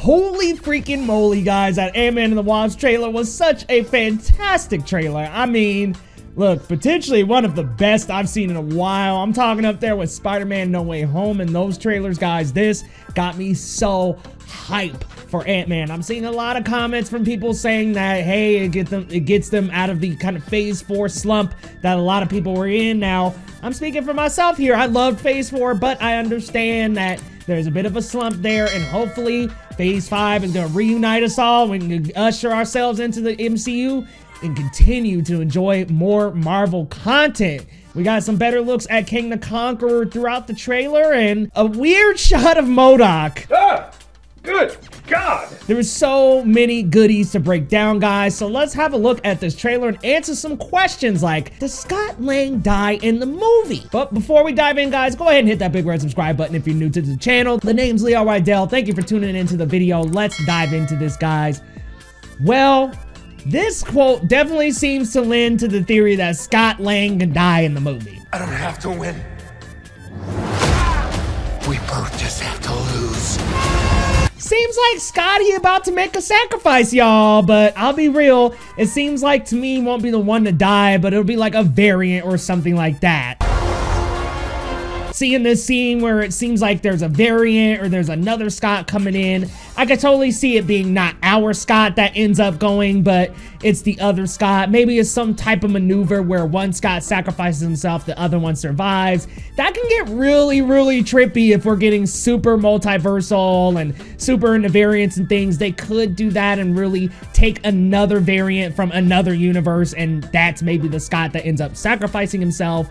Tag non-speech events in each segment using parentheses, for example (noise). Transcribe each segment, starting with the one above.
Holy freaking moly, guys, that Ant-Man and the Wasp trailer was such a fantastic trailer. I mean, look, potentially one of the best I've seen in a while. I'm talking up there with Spider-Man No Way Home and those trailers, guys. This got me so hype for Ant-Man. I'm seeing a lot of comments from people saying that, hey, it, get them, it gets them out of the kind of Phase 4 slump that a lot of people were in now. I'm speaking for myself here. I loved Phase 4, but I understand that there's a bit of a slump there, and hopefully Phase 5 is going to reunite us all. and usher ourselves into the MCU and continue to enjoy more Marvel content. We got some better looks at Kang the Conqueror throughout the trailer and a weird (laughs) shot of MODOK. Ah! Good God! There were so many goodies to break down, guys. So let's have a look at this trailer and answer some questions like, does Scott Lang die in the movie? But before we dive in, guys, go ahead and hit that big red subscribe button if you're new to the channel. The name's Leo Rydell. Thank you for tuning into the video. Let's dive into this, guys. Well, this quote definitely seems to lend to the theory that Scott Lang can die in the movie. I don't have to win. We both just have to lose. Seems like Scotty about to make a sacrifice, y'all, but I'll be real, it seems like to me won't be the one to die, but it'll be like a variant or something like that seeing this scene where it seems like there's a variant or there's another Scott coming in. I could totally see it being not our Scott that ends up going, but it's the other Scott. Maybe it's some type of maneuver where one Scott sacrifices himself, the other one survives. That can get really, really trippy if we're getting super multiversal and super into variants and things. They could do that and really take another variant from another universe, and that's maybe the Scott that ends up sacrificing himself.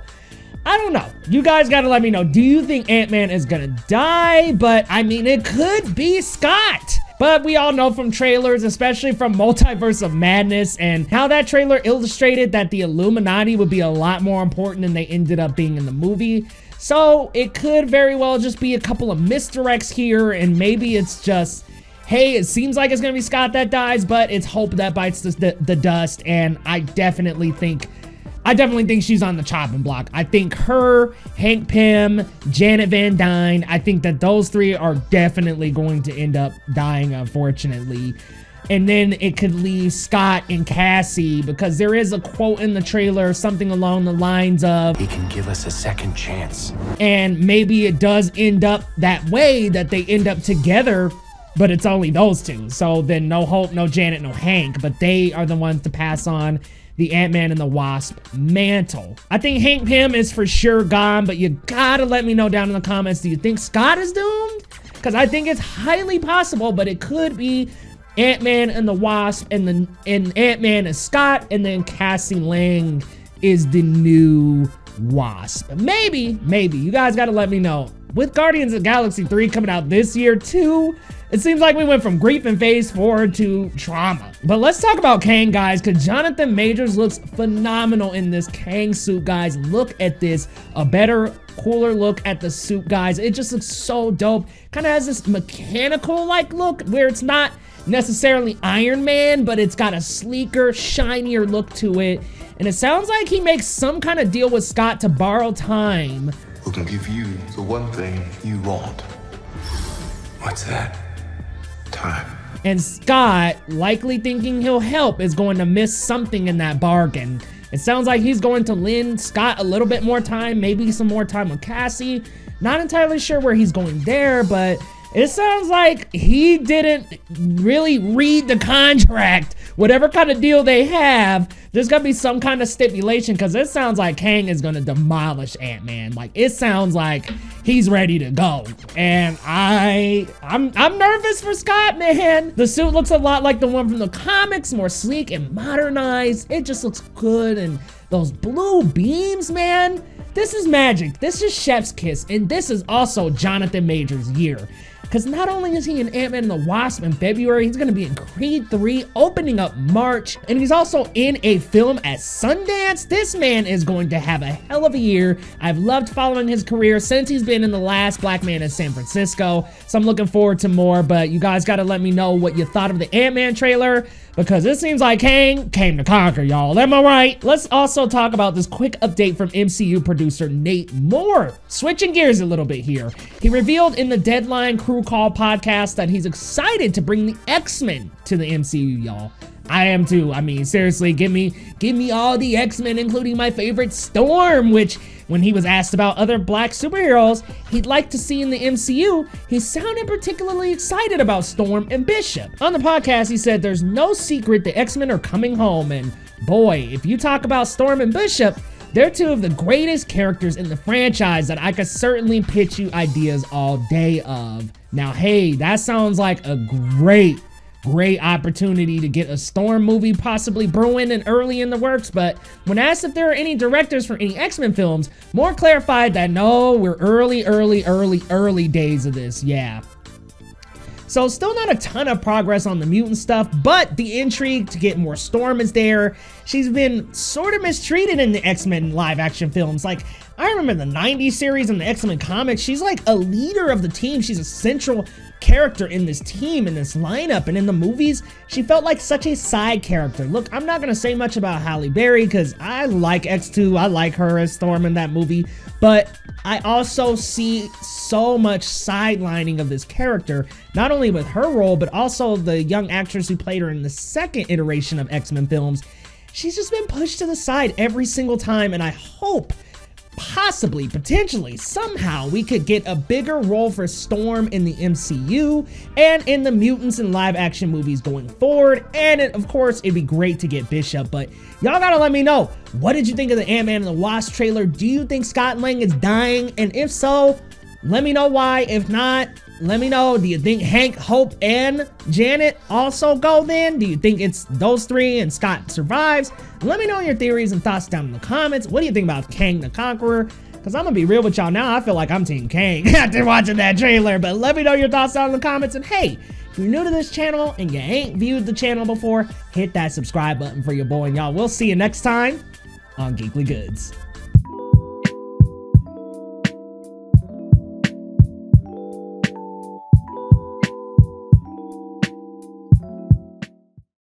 I don't know. You guys got to let me know. Do you think Ant-Man is to die? But I mean, it could be Scott. But we all know from trailers, especially from Multiverse of Madness, and how that trailer illustrated that the Illuminati would be a lot more important than they ended up being in the movie. So it could very well just be a couple of misdirects here, and maybe it's just hey, it seems like it's going to be Scott that dies, but it's Hope that bites the, the, the, dust. And I definitely think I definitely think she's on the chopping block. I think her, Hank Pym, Janet Van Dyne, I think that those three are definitely going to end up dying, unfortunately. And then it could leave Scott and Cassie because there is a quote in the trailer, something along the lines of, He can give us a second chance. And maybe it does end up that way that they end up together but it's only those two. So then no Hope, no Janet, no Hank, but they are the ones to pass on the Ant-Man and the Wasp mantle. I think Hank Pym is for sure gone, but you gotta let me know down in the comments, do you think Scott is doomed? Because I think it's highly possible, but it could be Ant-Man and the Wasp, and then and Ant-Man is Scott, and then Cassie Lang is the new Wasp. Maybe, maybe. You guys gotta let me know. With Guardians of Galaxy 3 coming out this year too, it seems like we went from grief in phase four to trauma. But let's talk about Kang, guys, because Jonathan Majors looks phenomenal in this Kang suit, guys. Look at this. A better, cooler look at the suit, guys. It just looks so dope. Kind of has this mechanical-like look where it's not necessarily Iron Man, but it's got a sleeker, shinier look to it. And it sounds like he makes some kind of deal with Scott to borrow time. Who can give you the one thing you want? What's that? time. And Scott, likely thinking he'll help, is going to miss something in that bargain. It sounds like he's going to lend Scott a little bit more time, maybe some more time with Cassie. Not entirely sure where he's going there, but it sounds like he didn't really read the contract. Whatever kind of deal they have, there's gonna be some kind of stipulation because it sounds like Kang is gonna demolish Ant-Man. Like it sounds like he's ready to go. And I, I'm, I'm nervous for Scott, man. The suit looks a lot like the one from the comics, more sleek and modernized. It just looks good. And those blue beams, man. This is magic. This is Chef's Kiss. And this is also Jonathan Majors' year. Because not only is he in Ant-Man and the Wasp in February, he's going to be in Creed 3 opening up March. And he's also in a film at Sundance. This man is going to have a hell of a year. I've loved following his career since he's been in The Last Black Man in San Francisco. So I'm looking forward to more. But you guys got to let me know what you thought of the Ant-Man trailer. Because it seems like Kang came to conquer, y'all. Am I right? Let's also talk about this quick update from MCU producer Nate Moore. Switching gears a little bit here. He revealed in the Deadline Crew Call podcast that he's excited to bring the X-Men to the MCU, y'all. I am too. I mean, seriously, give me give me all the X-Men, including my favorite Storm, which when he was asked about other black superheroes he'd like to see in the MCU, he sounded particularly excited about Storm and Bishop. On the podcast, he said there's no secret the X-Men are coming home, and boy, if you talk about Storm and Bishop, they're two of the greatest characters in the franchise that I could certainly pitch you ideas all day of. Now, hey, that sounds like a great great opportunity to get a Storm movie possibly brewing and early in the works, but when asked if there are any directors for any X-Men films, Moore clarified that no, we're early, early, early, early days of this, yeah. So still not a ton of progress on the mutant stuff, but the intrigue to get more Storm is there. She's been sort of mistreated in the X-Men live action films. Like, I remember the 90s series and the X-Men comics, she's like a leader of the team. She's a central character in this team, in this lineup, and in the movies, she felt like such a side character. Look, I'm not gonna say much about Halle Berry because I like X2, I like her as Storm in that movie, but I also see so much sidelining of this character, not only with her role, but also the young actress who played her in the second iteration of X-Men films. She's just been pushed to the side every single time, and I hope possibly, potentially, somehow we could get a bigger role for Storm in the MCU and in the mutants and live action movies going forward. And it, of course, it'd be great to get Bishop, but y'all gotta let me know. What did you think of the Ant-Man and the Wasp trailer? Do you think Scott Lang is dying? And if so, let me know why. If not, let me know. Do you think Hank, Hope, and Janet also go then? Do you think it's those three and Scott survives? Let me know your theories and thoughts down in the comments. What do you think about Kang the Conqueror? Because I'm going to be real with y'all now. I feel like I'm Team Kang (laughs) after watching that trailer. But let me know your thoughts down in the comments. And hey, if you're new to this channel and you ain't viewed the channel before, hit that subscribe button for your boy. And y'all, we'll see you next time on Geekly Goods.